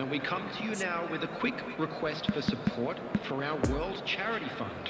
And we come to you now with a quick request for support for our World Charity Fund.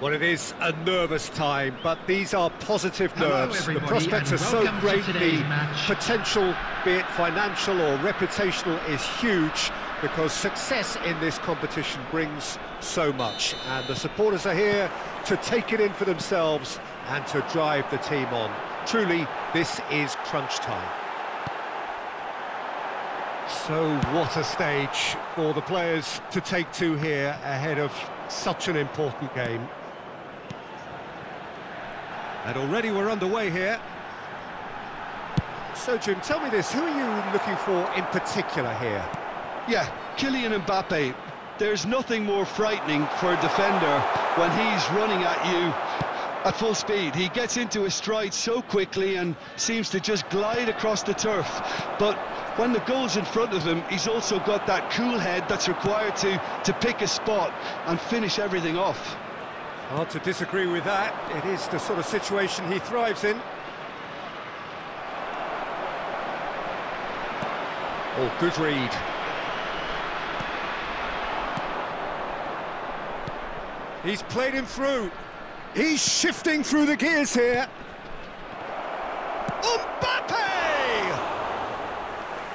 Well, it is a nervous time, but these are positive Hello, nerves. The prospects are so great. The match. potential, be it financial or reputational, is huge because success in this competition brings so much. And the supporters are here to take it in for themselves and to drive the team on. Truly, this is crunch time. So what a stage for the players to take to here ahead of such an important game. And already we're underway here. So, Jim, tell me this, who are you looking for in particular here? Yeah, Kylian Mbappe. There's nothing more frightening for a defender when he's running at you at full speed. He gets into his stride so quickly and seems to just glide across the turf. But when the goal's in front of him, he's also got that cool head that's required to, to pick a spot and finish everything off. Hard to disagree with that. It is the sort of situation he thrives in. Oh, good read. He's played him through. He's shifting through the gears here. Mbappe!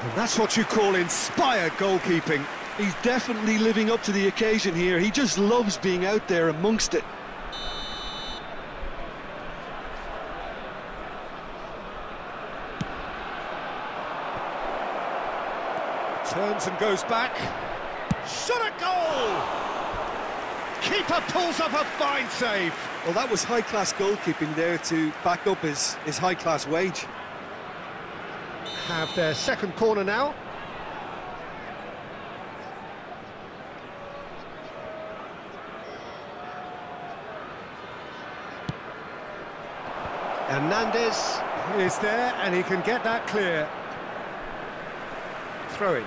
And that's what you call inspired goalkeeping. He's definitely living up to the occasion here. He just loves being out there amongst it. Turns and goes back. Shot a goal! Keeper pulls up a fine save. Well, that was high-class goalkeeping there to back up his, his high-class wage. Have their second corner now. Hernandez is there and he can get that clear. Throwing.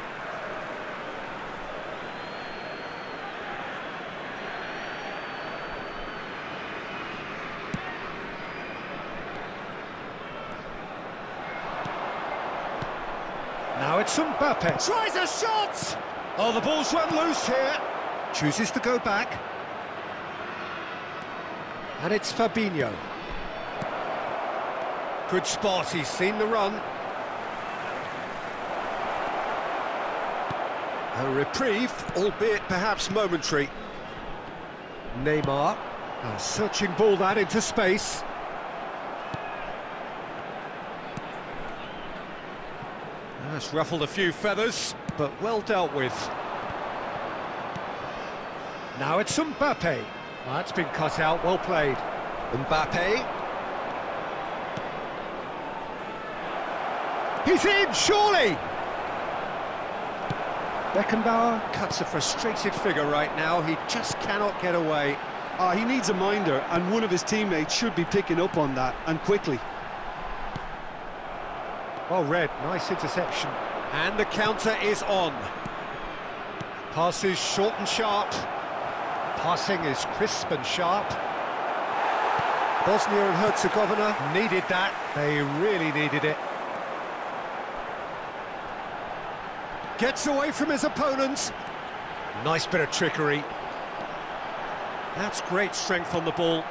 Now it's Mbappe. Tries a shot! Oh, the ball's run loose here. Chooses to go back. And it's Fabinho. Good spot, he's seen the run. A reprieve, albeit perhaps momentary. Neymar, a searching ball that into space. That's ruffled a few feathers, but well dealt with. Now it's Mbappe. That's been cut out, well played. Mbappe. He's in, surely! Beckenbauer cuts a frustrated figure right now. He just cannot get away. Ah, he needs a minder, and one of his teammates should be picking up on that, and quickly. Oh, well read, nice interception. And the counter is on. Passes short and sharp. Passing is crisp and sharp. Bosnia and Herzegovina needed that. They really needed it. Gets away from his opponents. Nice bit of trickery. That's great strength on the ball.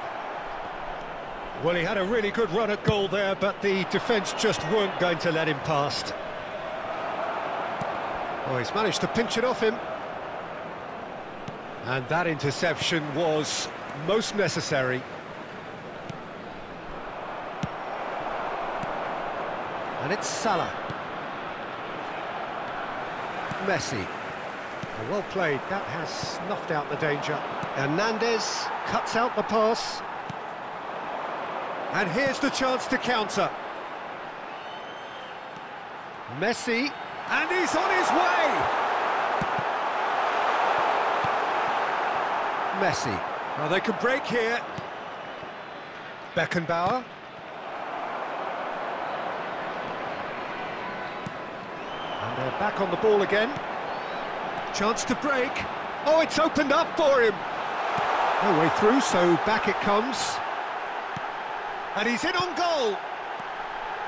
Well, he had a really good run at goal there, but the defence just weren't going to let him past. Oh, he's managed to pinch it off him. And that interception was most necessary. And it's Salah. Messi. Well played, that has snuffed out the danger. Hernandez cuts out the pass. And here's the chance to counter. Messi, and he's on his way! Messi. Well, they could break here. Beckenbauer. And they're back on the ball again. Chance to break. Oh, it's opened up for him. No way through, so back it comes. And he's in on goal.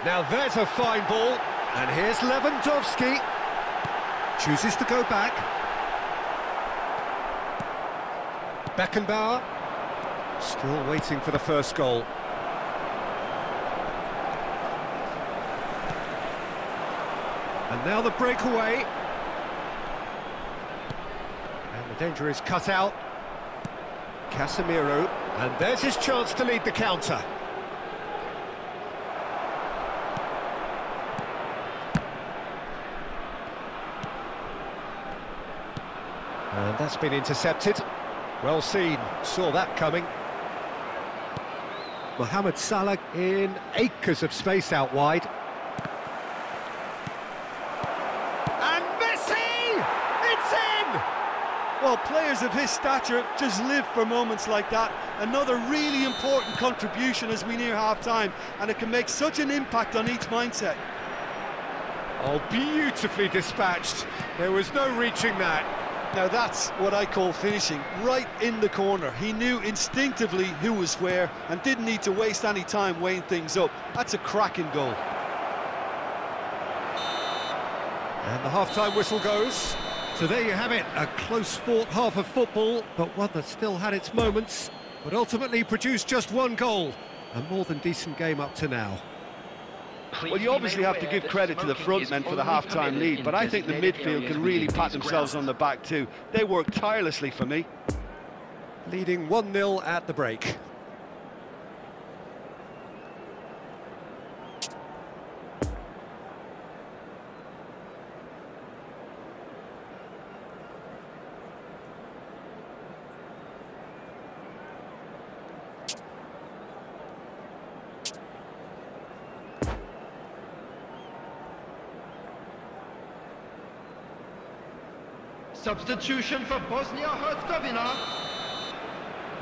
Now there's a fine ball. And here's Lewandowski. Chooses to go back. Beckenbauer. Still waiting for the first goal. And now the breakaway. And the danger is cut out. Casemiro. And there's his chance to lead the counter. And that's been intercepted. Well seen, saw that coming. Mohamed Salah in acres of space out wide. And Messi! It's in! Well, players of his stature just live for moments like that. Another really important contribution as we near half-time, and it can make such an impact on each mindset. Oh, beautifully dispatched. There was no reaching that. Now that's what I call finishing, right in the corner. He knew instinctively who was where and didn't need to waste any time weighing things up. That's a cracking goal. And the half-time whistle goes. So there you have it, a close-fought half of football, but one that still had its moments, but ultimately produced just one goal. A more than decent game up to now. Well, you obviously have to give credit to the front men for the half-time lead, but I think the midfield can really pat themselves on the back too. They work tirelessly for me. Leading 1-0 at the break. Substitution for Bosnia-Herzegovina.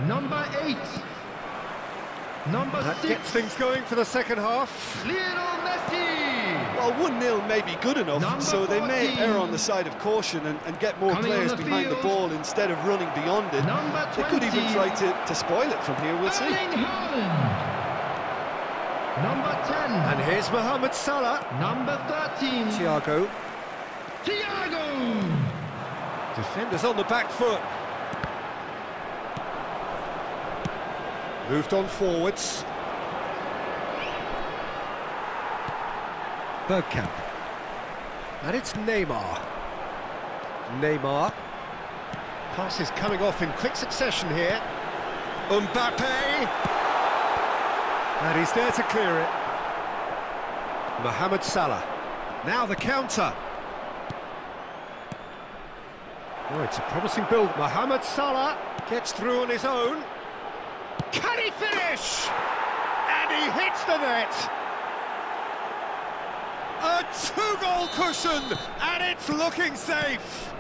Number eight. Number That six. gets things going for the second half. Lionel Messi. Well, 1-0 may be good enough, Number so they may err on the side of caution and, and get more Coming players the behind the ball instead of running beyond it. Number They could even try to, to spoil it from here, we'll see. Erling Haaland. Number 10. And here's Mohamed Salah. Number 13. Thiago. Thiago. Defenders on the back foot. Moved on forwards. Bergkamp. And it's Neymar. Neymar. Passes coming off in quick succession here. Mbappe. And he's there to clear it. Mohamed Salah. Now the counter. Oh, it's a promising build. Mohamed Salah gets through on his own. Can he finish? And he hits the net. A two-goal cushion, and it's looking safe.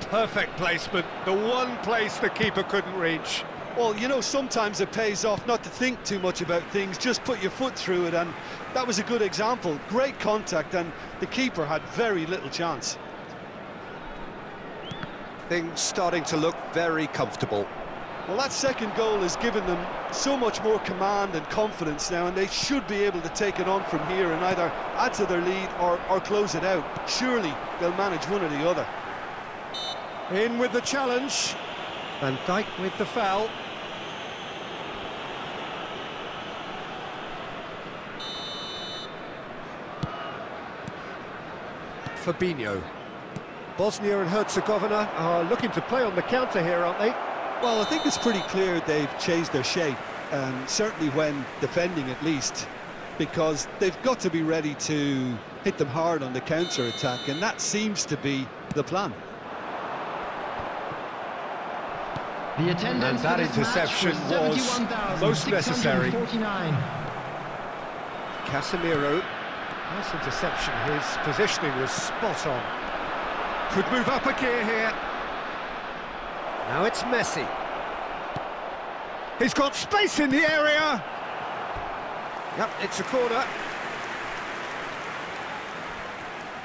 Perfect placement, the one place the keeper couldn't reach. Well, you know, sometimes it pays off not to think too much about things, just put your foot through it, and that was a good example. Great contact, and the keeper had very little chance. Things starting to look very comfortable. Well, that second goal has given them so much more command and confidence now, and they should be able to take it on from here and either add to their lead or, or close it out. Surely they'll manage one or the other. In with the challenge. Van Dijk with the foul. Fabinho. Bosnia and Herzegovina are looking to play on the counter here, aren't they? Well, I think it's pretty clear they've changed their shape, um, certainly when defending at least, because they've got to be ready to hit them hard on the counter-attack, and that seems to be the plan. The attendance And that interception match was most necessary. Casemiro. Nice interception. His positioning was spot on. Could move up a gear here. Now it's Messi. He's got space in the area. Yep, it's a corner.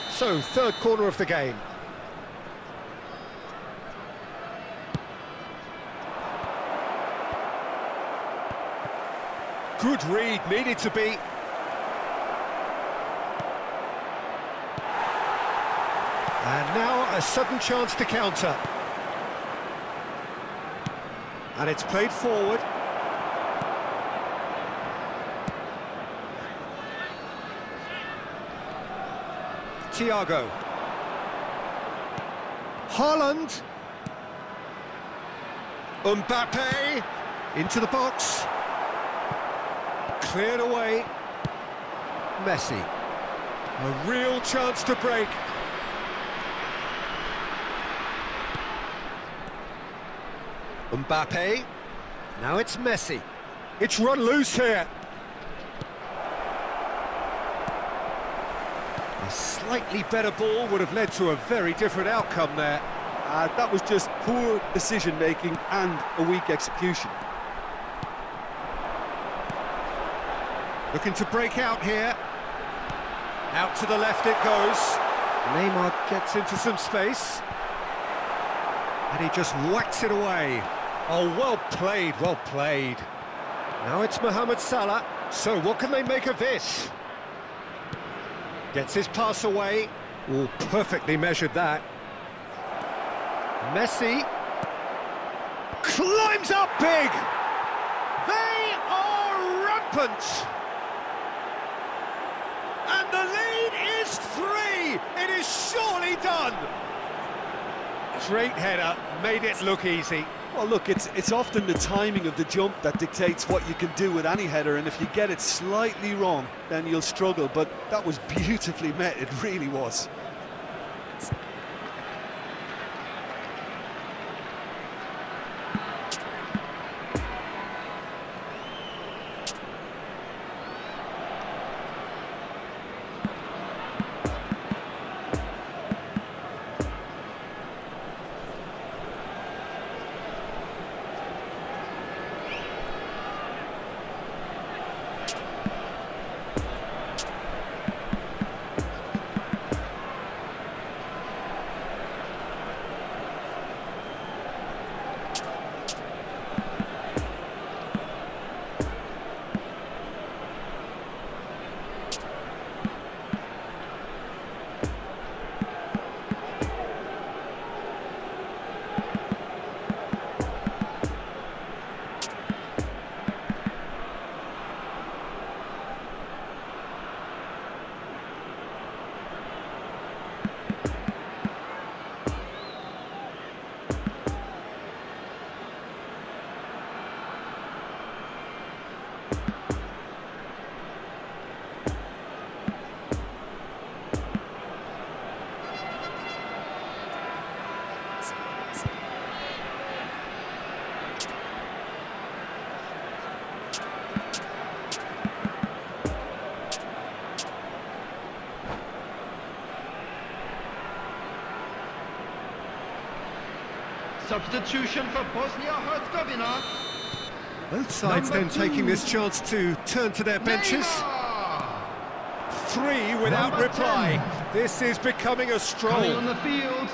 So, third corner of the game. Good read, needed to be. And now a sudden chance to counter. And it's played forward. Thiago. Haaland. Mbappe. Into the box. Cleared away. Messi. A real chance to break. Mbappe. Now it's Messi. It's run loose here. A slightly better ball would have led to a very different outcome there. Uh, that was just poor decision-making and a weak execution. Looking to break out here. Out to the left it goes. Neymar gets into some space. And he just whacks it away. Oh, well played, well played. Now it's Mohamed Salah. So what can they make of this? Gets his pass away. Oh, perfectly measured that. Messi. Climbs up big. They are rampant. And the lead is three. It is surely done. Great header, made it look easy. Well, look, it's it's often the timing of the jump that dictates what you can do with any header, and if you get it slightly wrong, then you'll struggle. But that was beautifully met, it really was. Substitution for Bosnia-Herzegovina. Both sides Number then taking this chance to turn to their benches. Neymar. Three without Number reply. 10. This is becoming a Coming on stroll. the field.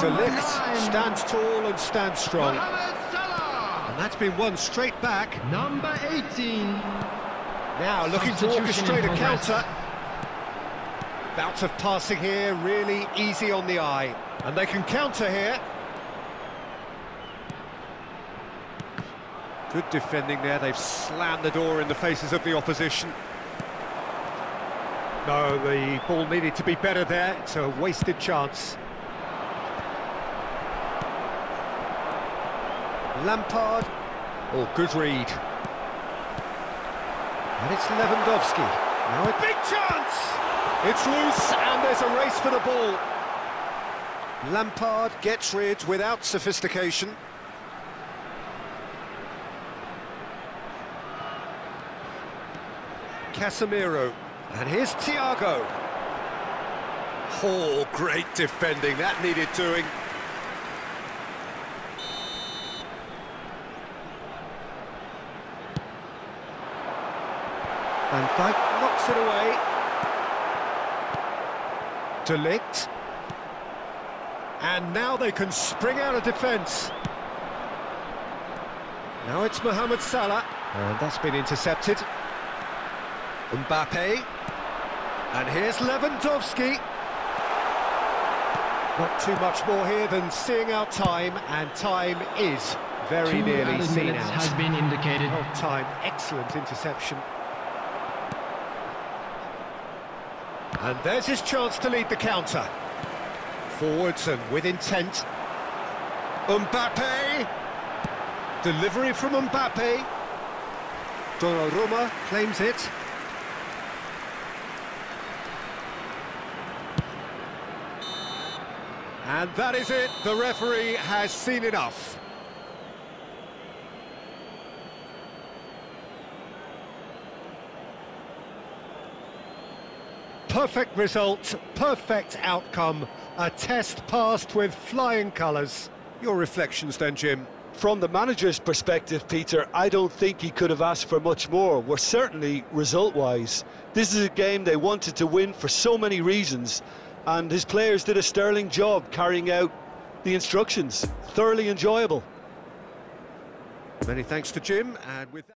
De Ligt stands tall and stands strong. And that's been won straight back. Number 18. Now looking to orchestrate a counter. Bout of passing here, really easy on the eye. And they can counter here. Good defending there, they've slammed the door in the faces of the opposition. No, the ball needed to be better there, it's a wasted chance. Lampard. Oh, good read. And it's Lewandowski. Now a big chance! It's loose, and there's a race for the ball. Lampard gets rid without sophistication. Casemiro, and here's Thiago. Oh, great defending, that needed doing. Van Dijk knocks it away. De Ligt. And now they can spring out of defence. Now it's Mohamed Salah. And that's been intercepted. Mbappe. And here's Lewandowski. Not too much more here than seeing out time, and time is very Two nearly seen out. has been indicated. Oh, time, excellent interception. And there's his chance to lead the counter. Forwards and with intent. Mbappe! Delivery from Mbappe. Donnarumma claims it. And that is it. The referee has seen enough. Perfect result, perfect outcome, a test passed with flying colours. Your reflections then, Jim? From the manager's perspective, Peter, I don't think he could have asked for much more. We're certainly result-wise. This is a game they wanted to win for so many reasons, and his players did a sterling job carrying out the instructions. Thoroughly enjoyable. Many thanks to Jim, and with that...